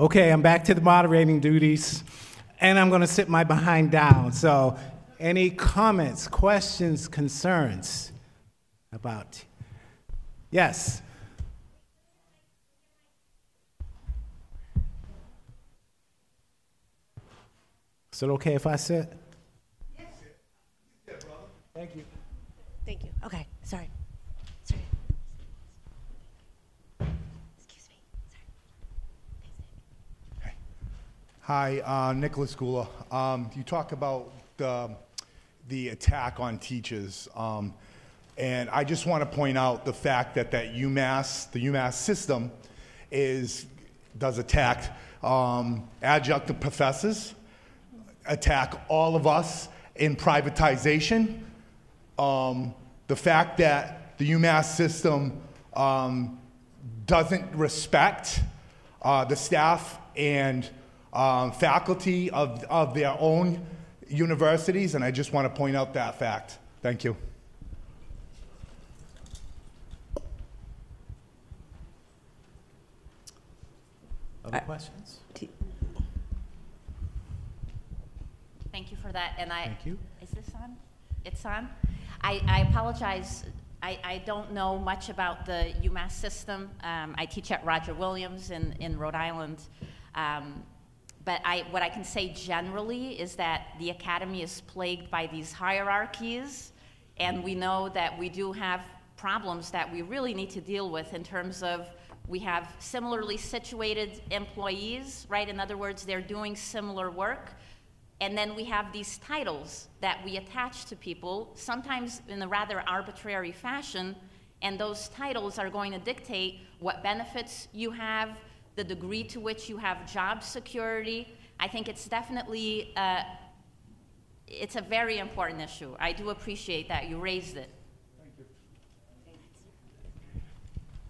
Okay, I'm back to the moderating duties, and I'm going to sit my behind down. So, any comments, questions, concerns about? Yes. Is it okay if I sit? Yes. Thank you. Thank you. Okay, sorry. Sorry. Excuse me. Sorry. Hi, uh, Nicholas Gula. Um, you talk about the, the attack on teachers, um, and I just want to point out the fact that that UMass, the UMass system, is does attack um, adjunct professors, attack all of us in privatization. Um, the fact that the UMass system um, doesn't respect uh, the staff and um, faculty of, of their own universities, and I just want to point out that fact. Thank you. Other questions? Thank you for that, and I. Thank you. Is this on? It's on? I, I apologize, I, I don't know much about the UMass system. Um, I teach at Roger Williams in, in Rhode Island. Um, but I, what I can say generally is that the academy is plagued by these hierarchies, and we know that we do have problems that we really need to deal with in terms of we have similarly situated employees, right? In other words, they're doing similar work, and then we have these titles that we attach to people, sometimes in a rather arbitrary fashion, and those titles are going to dictate what benefits you have, the degree to which you have job security. I think it's definitely uh, it's a very important issue. I do appreciate that you raised it. Thank you.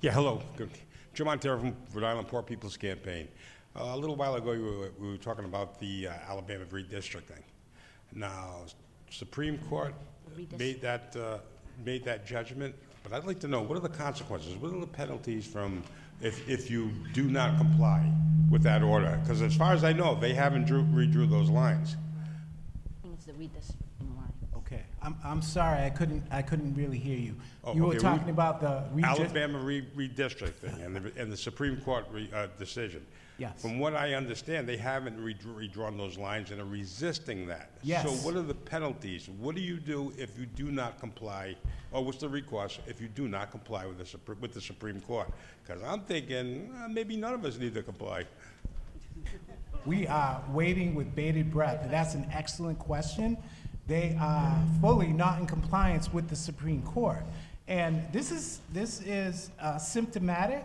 Yeah, hello. Good. Jim Montero from Rhode Island Poor People's Campaign. Uh, a little while ago, we were, we were talking about the uh, Alabama redistricting. Now, Supreme Court made that uh, made that judgment, but I'd like to know what are the consequences? What are the penalties from if if you do not comply with that order? Because as far as I know, they haven't drew, redrew those lines. I think it's the redistricting line. Okay, I'm, I'm sorry, I couldn't, I couldn't really hear you. Oh, You were okay, we- talking about the redist- Alabama re- redistricting and the, and the Supreme Court re- uh, decision. Yes. From what I understand, they haven't redrawn those lines and are resisting that. Yes. So what are the penalties? What do you do if you do not comply, or what's the recourse if you do not comply with the, with the Supreme Court? Because I'm thinking, uh, maybe none of us need to comply. We are waiting with bated breath. That's an excellent question. They are fully not in compliance with the Supreme Court. And this is, this is uh, symptomatic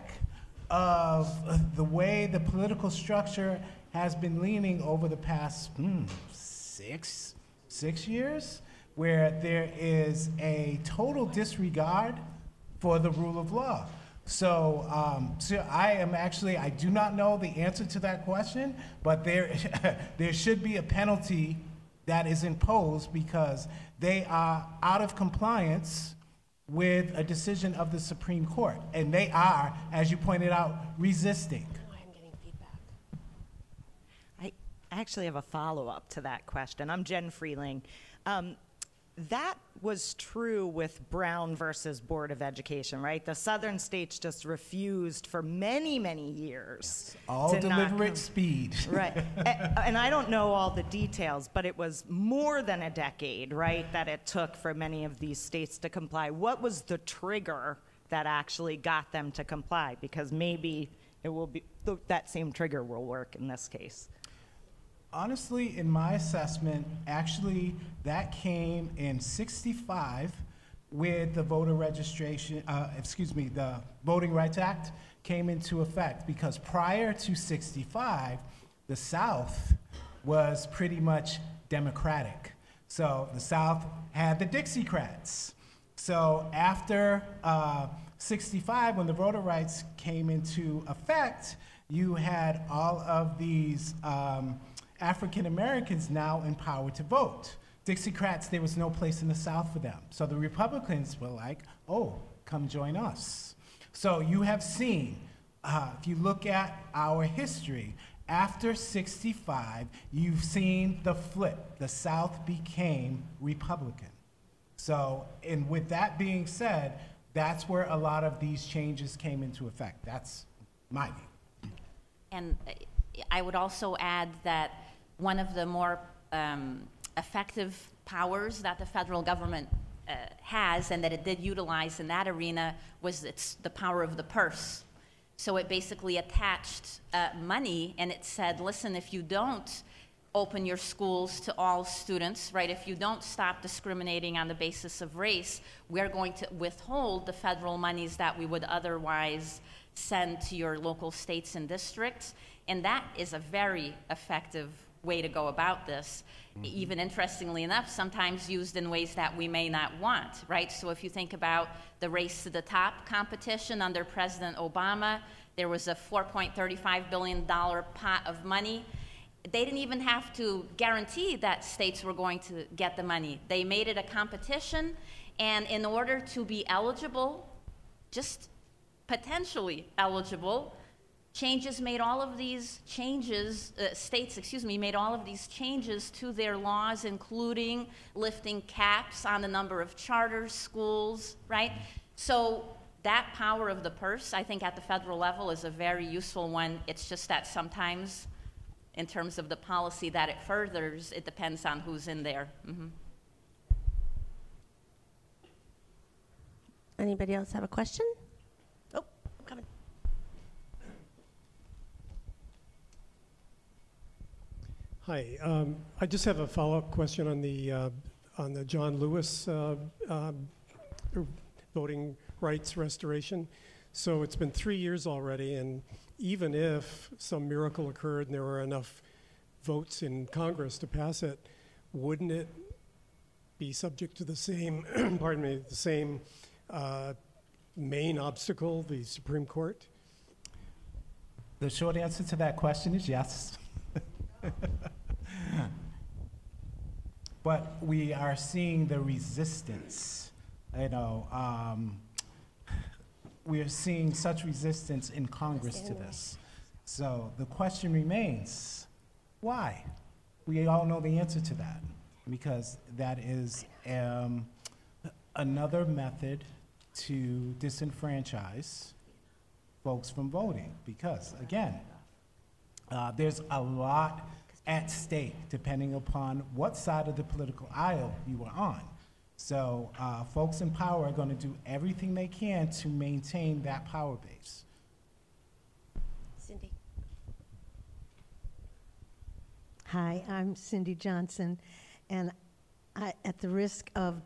of uh, the way the political structure has been leaning over the past hmm, six, six years, where there is a total disregard for the rule of law. So, um, so I am actually, I do not know the answer to that question, but there, there should be a penalty that is imposed because they are out of compliance with a decision of the Supreme Court. And they are, as you pointed out, resisting. Oh, I'm getting feedback. I actually have a follow-up to that question. I'm Jen Freeling. Um, that was true with Brown versus Board of Education, right? The southern states just refused for many, many years. All to not deliberate speed. Right. And I don't know all the details, but it was more than a decade, right, that it took for many of these states to comply. What was the trigger that actually got them to comply? Because maybe it will be, that same trigger will work in this case. Honestly, in my assessment, actually, that came in 65 with the voter registration, uh, excuse me, the Voting Rights Act came into effect because prior to 65, the South was pretty much Democratic. So the South had the Dixiecrats. So after uh, 65, when the voter rights came into effect, you had all of these um, African Americans now empowered to vote. Dixiecrats, there was no place in the South for them. So the Republicans were like, oh, come join us. So you have seen, uh, if you look at our history, After 65, you've seen the flip. The South became Republican. So, and with that being said, that's where a lot of these changes came into effect. That's my view. And uh, I would also add that one of the more um, effective powers that the federal government uh, has and that it did utilize in that arena was its, the power of the purse. So it basically attached uh, money and it said, listen, if you don't open your schools to all students, right, if you don't stop discriminating on the basis of race, we're going to withhold the federal monies that we would otherwise send to your local states and districts. And that is a very effective way to go about this. Mm-hmm. Even interestingly enough, sometimes used in ways that we may not want, right? So if you think about the race to the top competition under President Obama, there was a $4.35 billion pot of money. They didn't even have to guarantee that states were going to get the money. They made it a competition, and in order to be eligible, just potentially eligible, changes made all of these changes, uh, states, excuse me, made all of these changes to their laws, including lifting caps on the number of charter schools, right? So that power of the purse, I think at the federal level, is a very useful one. It's just that sometimes, in terms of the policy that it furthers, it depends on who's in there. Mhm. Anybody else have a question? Oh, I'm coming. Hi, um, I just have a follow-up question on the, uh, on the John Lewis uh, um, voting rights restoration. So it's been three years already, and even if some miracle occurred and there were enough votes in Congress to pass it, wouldn't it be subject to the same, pardon me, the same uh, main obstacle, the Supreme Court? The short answer to that question is yes. But we are seeing the resistance. You know, um, we are seeing such resistance in Congress to this. So the question remains why? We all know the answer to that because that is um, another method to disenfranchise folks from voting because, again, uh, there's a lot at stake depending upon what side of the political aisle you are on. So, uh, folks in power are going to do everything they can to maintain that power base. Cindy. Hi, I'm Cindy Johnson, and I, at the risk of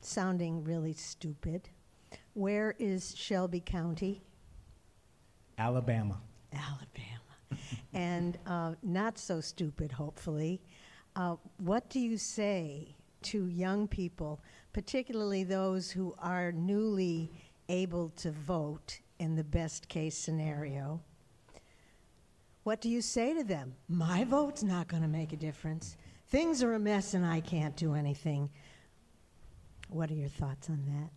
sounding really stupid, where is Shelby County? Alabama. Alabama. and uh, not so stupid, hopefully. Uh, what do you say to young people, particularly those who are newly able to vote in the best case scenario? What do you say to them? My vote's not going to make a difference. Things are a mess and I can't do anything. What are your thoughts on that?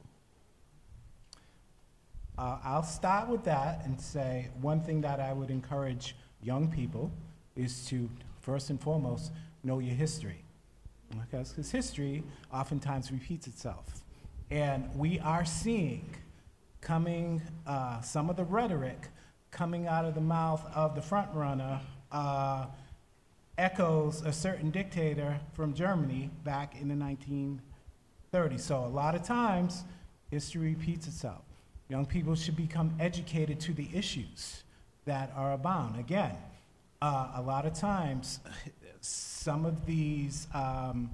Uh, I'll start with that and say one thing that I would encourage young people is to, first and foremost, know your history. Because history oftentimes repeats itself. And we are seeing coming uh, some of the rhetoric coming out of the mouth of the front runner uh, echoes a certain dictator from Germany back in the 1930s. So a lot of times, history repeats itself. Young people should become educated to the issues that are abound. Again, uh, a lot of times, some of these um,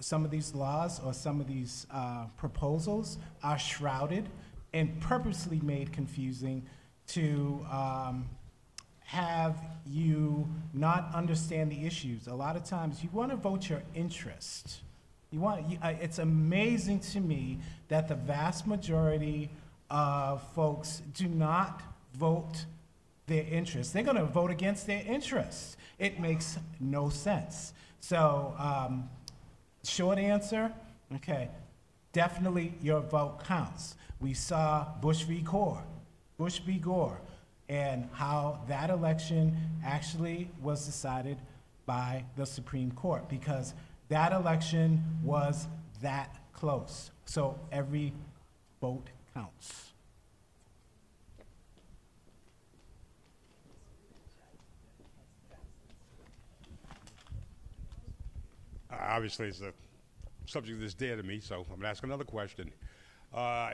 some of these laws or some of these uh, proposals are shrouded and purposely made confusing to um, have you not understand the issues. A lot of times, you want to vote your interest. You want, you, uh, it's amazing to me that the vast majority of folks do not vote their interests. They're going to vote against their interests. It makes no sense. So, um, short answer, okay, definitely your vote counts. We saw Bush v. Gore. Bush v. Gore. and how that election actually was decided by the Supreme Court because that election was that close. So every vote counts. Uh, Obviously, it's a subject that's dear to me, so I'm going to ask another question. Uh,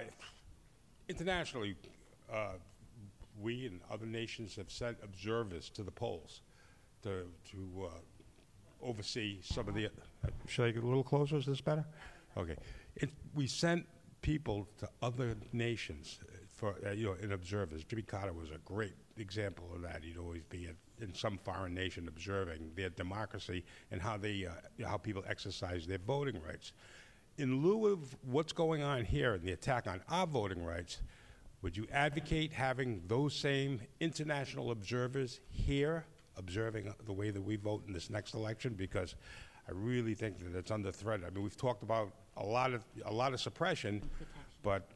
Internationally, uh, we and other nations have sent observers to the polls to, to uh, oversee some of the, uh, should I get a little closer? Is this better? Okay. It, we sent people to other nations uh, for, uh, you know, in observers. Jimmy Carter was a great example of that. He'd always be in, in some foreign nation observing their democracy and how they, uh, how people exercise their voting rights. In lieu of what's going on here and the attack on our voting rights, would you advocate having those same international observers here observing the way that we vote in this next election? Because I really think that it's under threat. I mean, we've talked about a lot of, a lot of suppression, but,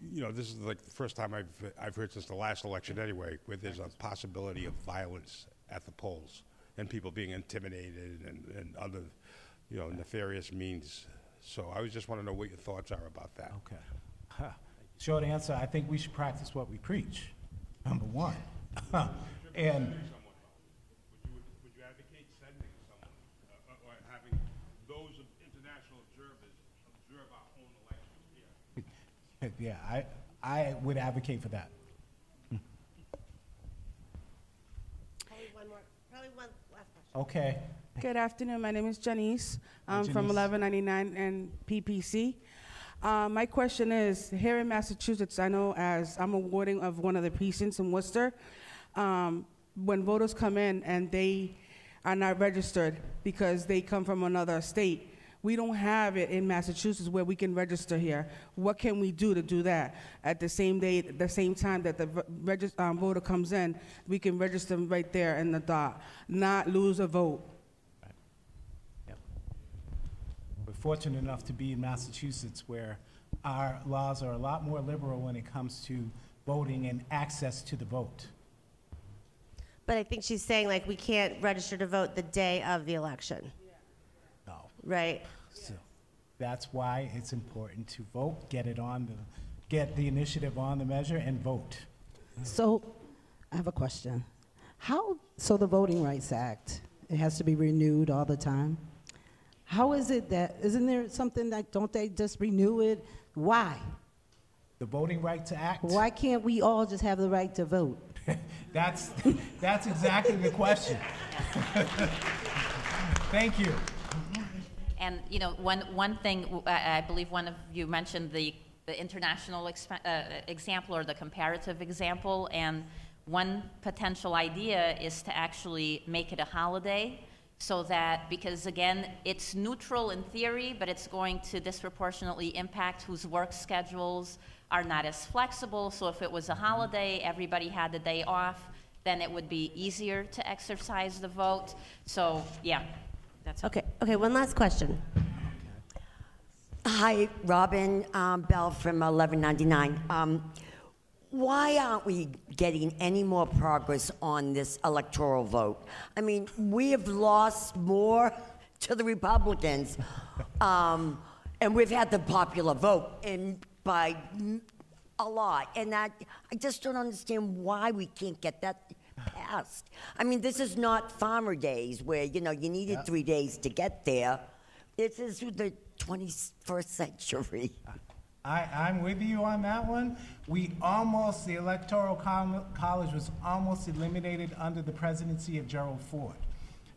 you know, this is like the first time I've, I've heard since the last election anyway, where there's a possibility of violence at the polls and people being intimidated and, and other, you know, nefarious means. So I was just want to know what your thoughts are about that. Okay. Short answer, I think we should practice what we preach, number one. And Would you, would you advocate sending someone, uh, or having those international observers observe our own elections here? Yeah, I, I would advocate for that. Probably one more, probably one last question. Okay. Good afternoon. My name is Janice. I'm from 1199 and PPC. Uh, my question is, here in Massachusetts, I know as I'm a warding of one of the precincts in Worcester, um, when voters come in and they are not registered because they come from another state, we don't have it in Massachusetts where we can register here. What can we do to do that? At the same day, the same time that the v- regis- um, voter comes in, we can register them right there in the dot, not lose a vote. We're fortunate enough to be in Massachusetts where our laws are a lot more liberal when it comes to voting and access to the vote. But I think she's saying like we can't register to vote the day of the election, No. Right? So that's why it's important to vote, get it on the, get the initiative on the measure and vote. So, I have a question. How, so the Voting Rights Act, it has to be renewed all the time? How is it that, isn't there something that, don't they just renew it? Why? The Voting Right to Act. Why can't we all just have the right to vote? That's, that's exactly the question. Thank you. And, you know, one, one thing, I believe one of you mentioned the, the international uh, example or the comparative example, and one potential idea is to actually make it a holiday, so that, because again, it's neutral in theory, but it's going to disproportionately impact whose work schedules are not as flexible, so if it was a holiday, everybody had the day off, then it would be easier to exercise the vote. So, yeah, that's Okay, okay, one last question. Hi, Robin um, Bell from 1199. Um, why aren't we getting any more progress on this electoral vote? I mean, we have lost more to the Republicans, um, and we've had the popular vote and by a lot. And that, I just don't understand why we can't get that passed. I mean, this is not farmer days where you know you needed three days to get there. This is the 21st century. I, I'm with you on that one. We almost, the Electoral Col- College was almost eliminated under the presidency of Gerald Ford.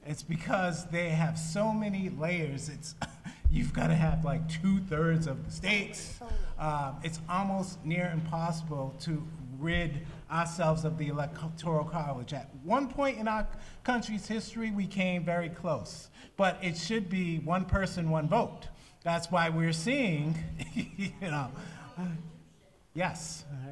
It's because they have so many layers. It's you've got to have like two thirds of the states. Uh, it's almost near impossible to rid ourselves of the Electoral College. At one point in our country's history, we came very close, but it should be one person, one vote. That's why we're seeing, you know, yes. All right.